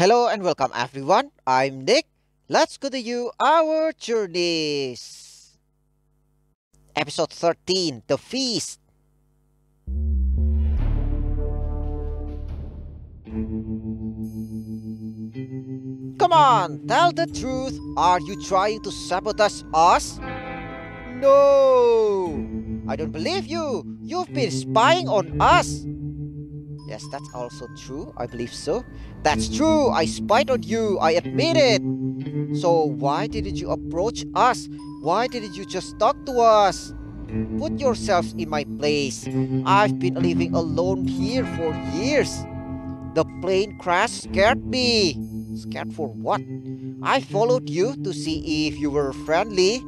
Hello and welcome everyone. I'm Nick. Let's continue our journeys. Episode 13 The Feast. Come on, tell the truth. Are you trying to sabotage us? No! I don't believe you. You've been spying on us. Yes, that's also true. I believe so. That's true. I spied on you. I admit it. So why didn't you approach us? Why didn't you just talk to us? Put yourselves in my place. I've been living alone here for years. The plane crash scared me. Scared for what? I followed you to see if you were friendly.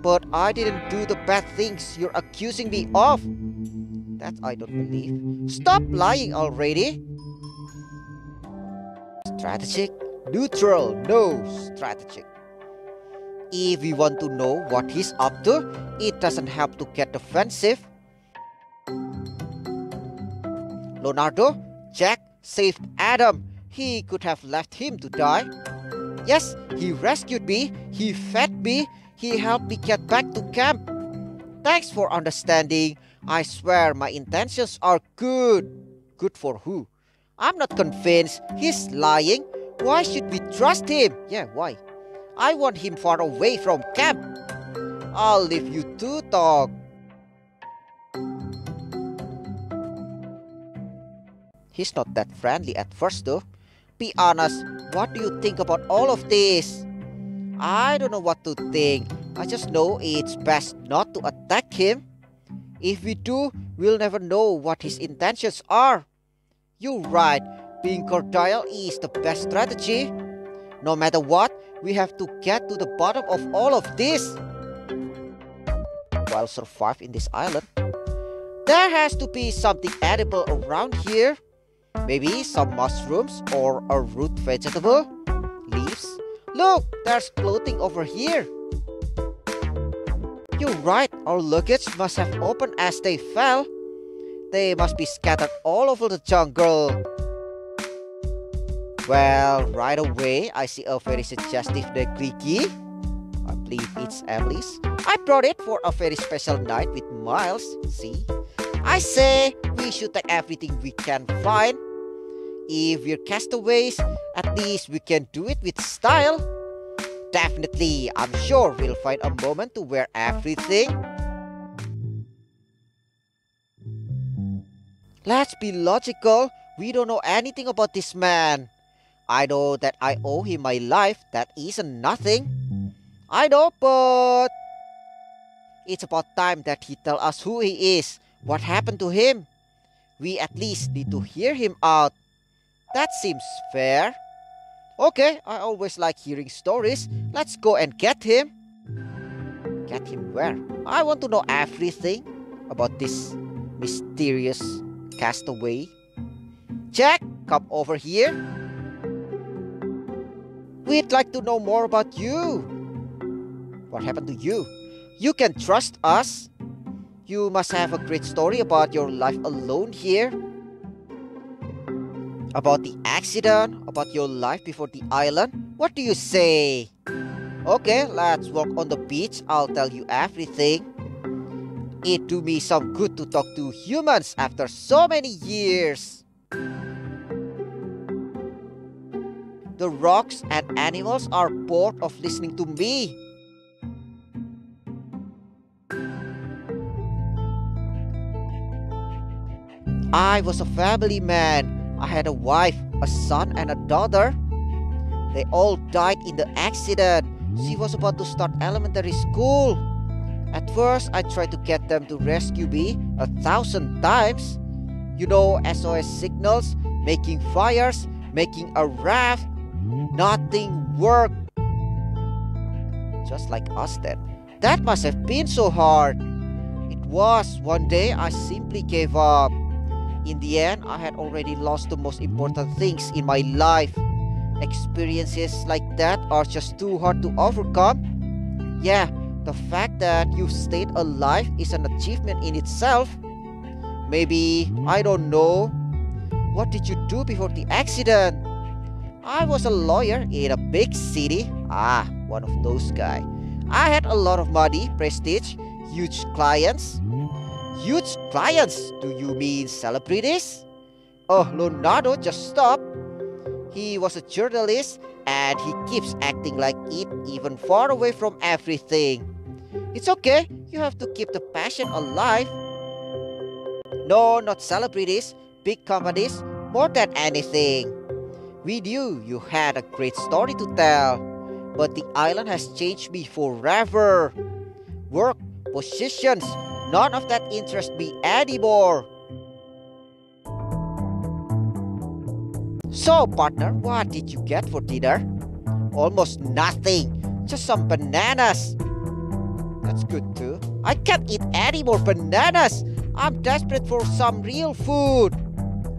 But I didn't do the bad things you're accusing me of. That I don't believe. Stop lying already. Strategic? Neutral, no strategic. If we want to know what he's up to, it doesn't help to get defensive. Leonardo, Jack saved Adam. He could have left him to die. Yes, he rescued me, he fed me, he helped me get back to camp. Thanks for understanding. I swear my intentions are good. Good for who? I'm not convinced he's lying. Why should we trust him? Yeah, why? I want him far away from camp. I'll leave you to talk. He's not that friendly at first though. Be honest, what do you think about all of this? I don't know what to think. I just know it's best not to attack him. If we do, we'll never know what his intentions are. You're right, being cordial is the best strategy. No matter what, we have to get to the bottom of all of this. While survive in this island, there has to be something edible around here. Maybe some mushrooms or a root vegetable, leaves. Look, there's clothing over here. You're right, our luggage must have opened as they fell. They must be scattered all over the jungle. Well, right away, I see a very suggestive Negriki. I believe it's Emily's. I brought it for a very special night with Miles. See? I say we should take everything we can find. If we're castaways, at least we can do it with style. Definitely, I'm sure we'll find a moment to wear everything. Let's be logical. We don't know anything about this man. I know that I owe him my life. That isn't nothing. I know, but it's about time that he tell us who he is. What happened to him? We at least need to hear him out. That seems fair. Okay, I always like hearing stories. Let's go and get him. Get him where? I want to know everything about this mysterious castaway. Jack, come over here. We'd like to know more about you. What happened to you? You can trust us. You must have a great story about your life alone here about the accident, about your life before the island. What do you say? Okay, let's walk on the beach. I'll tell you everything. It do me some good to talk to humans after so many years. The rocks and animals are bored of listening to me. I was a family man I had a wife, a son, and a daughter. They all died in the accident. She was about to start elementary school. At first, I tried to get them to rescue me a thousand times. You know, SOS signals, making fires, making a raft. Nothing worked. Just like us then. That must have been so hard. It was. One day, I simply gave up. In the end, I had already lost the most important things in my life. Experiences like that are just too hard to overcome. Yeah, the fact that you've stayed alive is an achievement in itself. Maybe, I don't know. What did you do before the accident? I was a lawyer in a big city. Ah, one of those guys. I had a lot of money, prestige, huge clients. Huge clients? Do you mean celebrities? Oh, Leonardo, just stop. He was a journalist and he keeps acting like it even far away from everything. It's okay, you have to keep the passion alive. No, not celebrities, big companies, more than anything. We knew you had a great story to tell, but the island has changed me forever. Work, positions, none of that interests me anymore. So, partner, what did you get for dinner? Almost nothing, just some bananas. That's good too. I can't eat any more bananas. I'm desperate for some real food.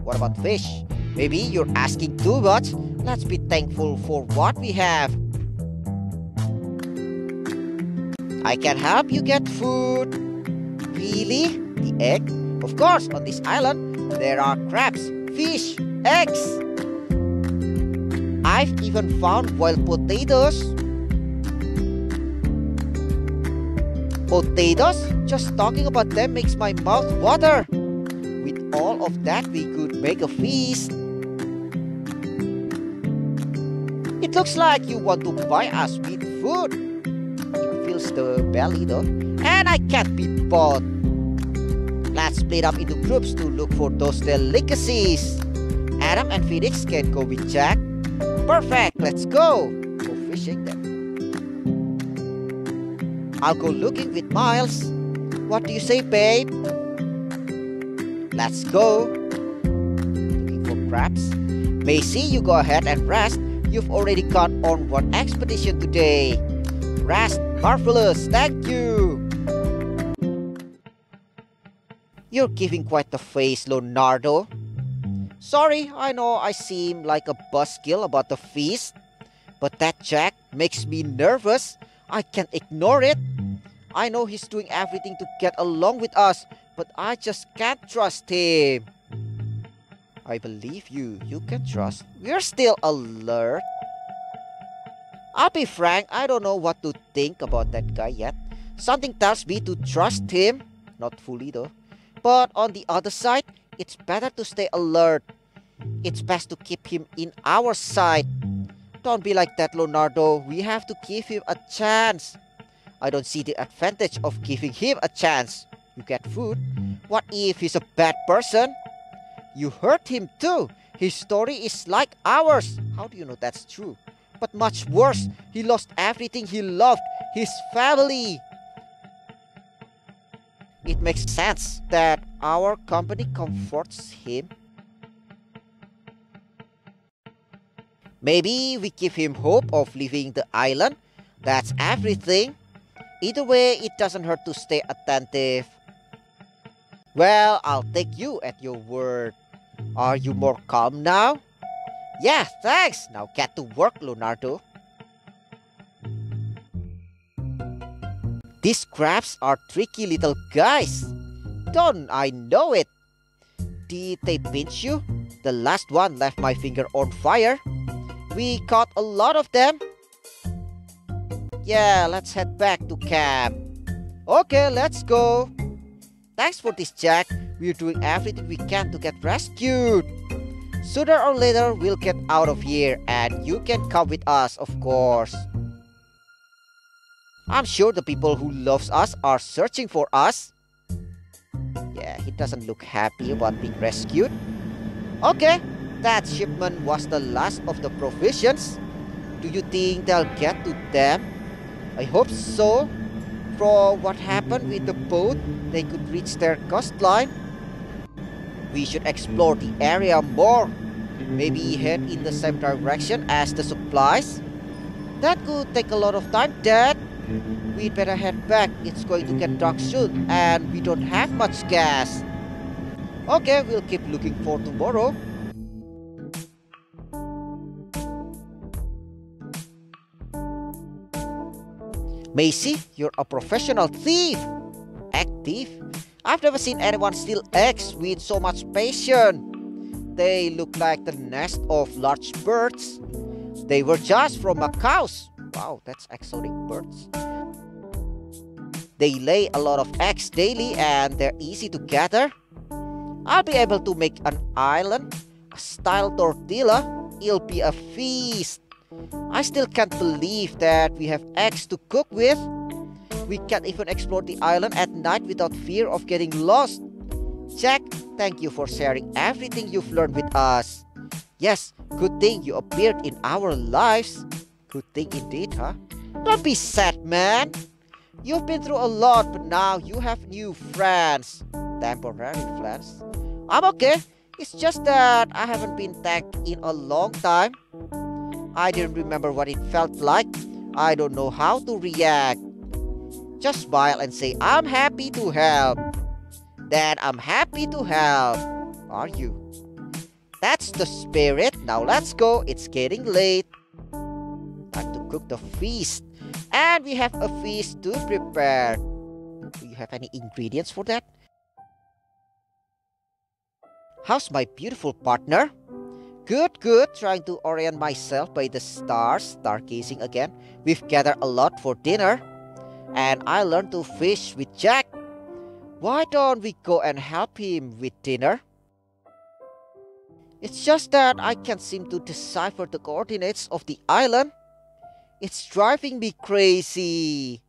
What about fish? Maybe you're asking too much. Let's be thankful for what we have. I can help you get food. Really? The egg? Of course, on this island, there are crabs, fish, eggs. I've even found wild potatoes. Potatoes? Just talking about them makes my mouth water. With all of that, we could make a feast. It looks like you want to buy us with food. It fills the belly though. And I can't be bought. Let's split up into groups to look for those delicacies. Adam and Phoenix can go with Jack. Perfect, let's go. Go fishing then. I'll go looking with Miles. What do you say, babe? Let's go. Looking for crabs. Macy, you go ahead and rest. You've already got on one expedition today. Rest, marvelous, thank you. You're giving quite the face, Leonardo. Sorry, I know I seem like a buzzkill about the feast, but that Jack makes me nervous. I can't ignore it. I know he's doing everything to get along with us, but I just can't trust him. I believe you. You can trust. We're still alert. I'll be frank, I don't know what to think about that guy yet. Something tells me to trust him. Not fully though. But on the other side, it's better to stay alert. It's best to keep him in our side. Don't be like that, Leonardo. We have to give him a chance. I don't see the advantage of giving him a chance. You get food. What if he's a bad person? You hurt him too. His story is like ours. How do you know that's true? But much worse, he lost everything he loved, his family. It makes sense that our company comforts him. Maybe we give him hope of leaving the island. That's everything. Either way, it doesn't hurt to stay attentive. Well, I'll take you at your word. Are you more calm now? Yeah, thanks. Now get to work, Leonardo. These crabs are tricky little guys. Don't I know it? Did they pinch you? The last one left my finger on fire. We caught a lot of them. Yeah, let's head back to camp. Okay, let's go. Thanks for this, Jack. We're doing everything we can to get rescued. Sooner or later, we'll get out of here and you can come with us, of course. I'm sure the people who loves us are searching for us. Yeah, he doesn't look happy about being rescued. Okay, that shipment was the last of the provisions. Do you think they'll get to them? I hope so. For what happened with the boat, they could reach their coastline. We should explore the area more. Maybe head in the same direction as the supplies. That could take a lot of time, Dad. We'd better head back. It's going to get dark soon, and we don't have much gas. Okay, we'll keep looking for tomorrow. Macy, you're a professional thief. Active? I've never seen anyone steal eggs with so much passion. They look like the nest of large birds. They were just from macaws. Wow, that's exotic birds. They lay a lot of eggs daily and they're easy to gather. I'll be able to make an island, a style tortilla. It'll be a feast. I still can't believe that we have eggs to cook with. We can even explore the island at night without fear of getting lost. Jack, thank you for sharing everything you've learned with us. Yes, good thing you appeared in our lives. Good thing indeed, huh? Don't be sad, man. You've been through a lot, but now you have new friends. Temporary friends. I'm okay. It's just that I haven't been tagged in a long time. I didn't remember what it felt like. I don't know how to react. Just smile and say, I'm happy to help. Then I'm happy to help. Are you? That's the spirit. Now let's go. It's getting late. Time to cook the feast. And we have a feast to prepare. Do you have any ingredients for that? How's my beautiful partner? Good, good. Trying to orient myself by the stars, stargazing again. We've gathered a lot for dinner. And I learned to fish with Jack. Why don't we go and help him with dinner? It's just that I can't seem to decipher the coordinates of the island. It's driving me crazy.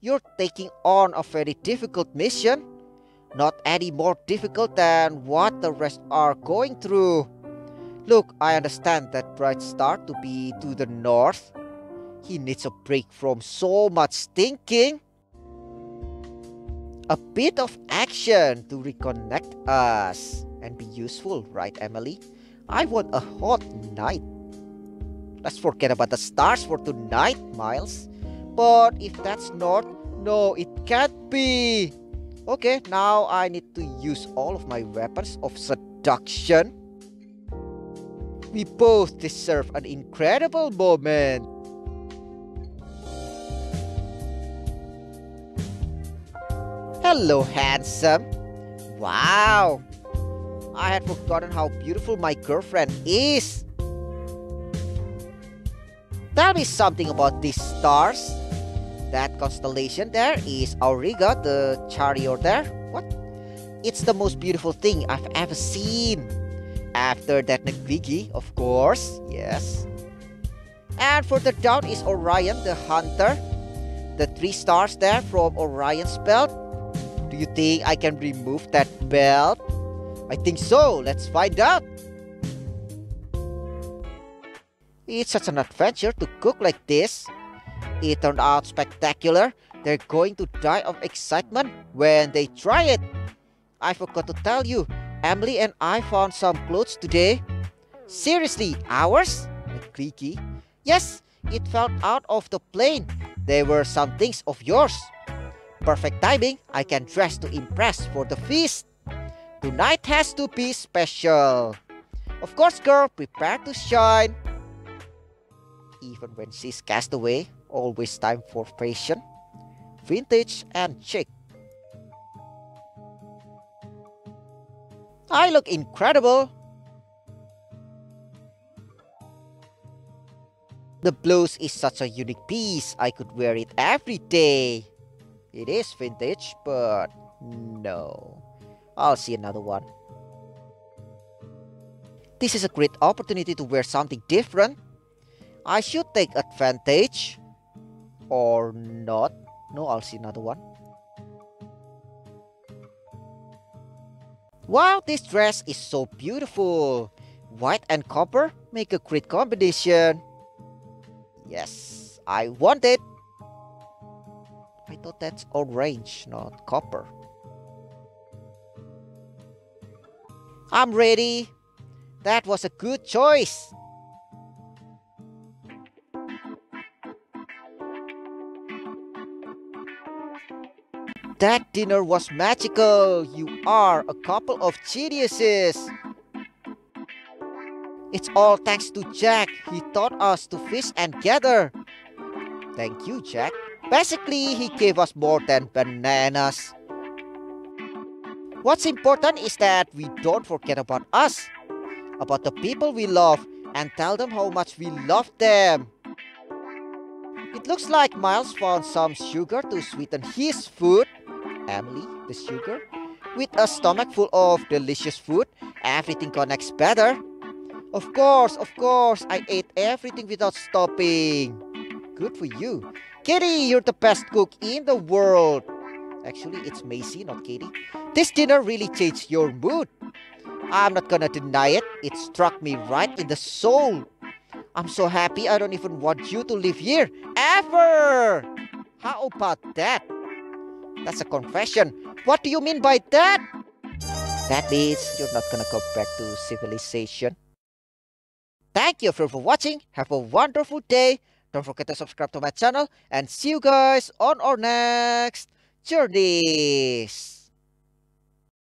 You're taking on a very difficult mission. Not any more difficult than what the rest are going through. Look, I understand that bright star to be to the north. He needs a break from so much thinking. A bit of action to reconnect us and be useful, right, Emily? I want a hot night. Let's forget about the stars for tonight, Miles. But if that's not, no, it can't be. Okay, now I need to use all of my weapons of seduction we both deserve an incredible moment. Hello, handsome. Wow. I had forgotten how beautiful my girlfriend is. Tell me something about these stars. That constellation there is Auriga, the chariot there. What? It's the most beautiful thing I've ever seen. After that, Nagvigi, of course. Yes. And for the down is Orion, the hunter. The three stars there from Orion's belt. Do you think I can remove that belt? I think so. Let's find out. It's such an adventure to cook like this. It turned out spectacular. They're going to die of excitement when they try it. I forgot to tell you, Emily and I found some clothes today. Seriously, ours? Creaky. Yes, it fell out of the plane. There were some things of yours. Perfect timing. I can dress to impress for the feast. Tonight has to be special. Of course, girl, prepare to shine. Even when she's cast away, always time for fashion, vintage and chic. I look incredible. The blouse is such a unique piece. I could wear it every day. It is vintage, but no. I'll see another one. This is a great opportunity to wear something different. I should take advantage. Or not. No, I'll see another one. Wow, this dress is so beautiful. White and copper make a great combination. Yes, I want it. I thought that's orange, not copper. I'm ready. That was a good choice. That dinner was magical. You are a couple of geniuses. It's all thanks to Jack. He taught us to fish and gather. Thank you, Jack. Basically, he gave us more than bananas. What's important is that we don't forget about us. about the people we love and tell them how much we love them. It looks like Miles found some sugar to sweeten his food. Emily, the sugar. With a stomach full of delicious food, everything connects better. Of course, of course, I ate everything without stopping. Good for you. Kitty, you're the best cook in the world. Actually, it's Macy, not Kitty. This dinner really changed your mood. I'm not gonna deny it. It struck me right in the soul. I'm so happy I don't even want you to live here. Ever! How about that? That's a confession. What do you mean by that? That means you're not gonna go back to civilization. Thank you for watching. Have a wonderful day. Don't forget to subscribe to my channel and see you guys on our next journeys.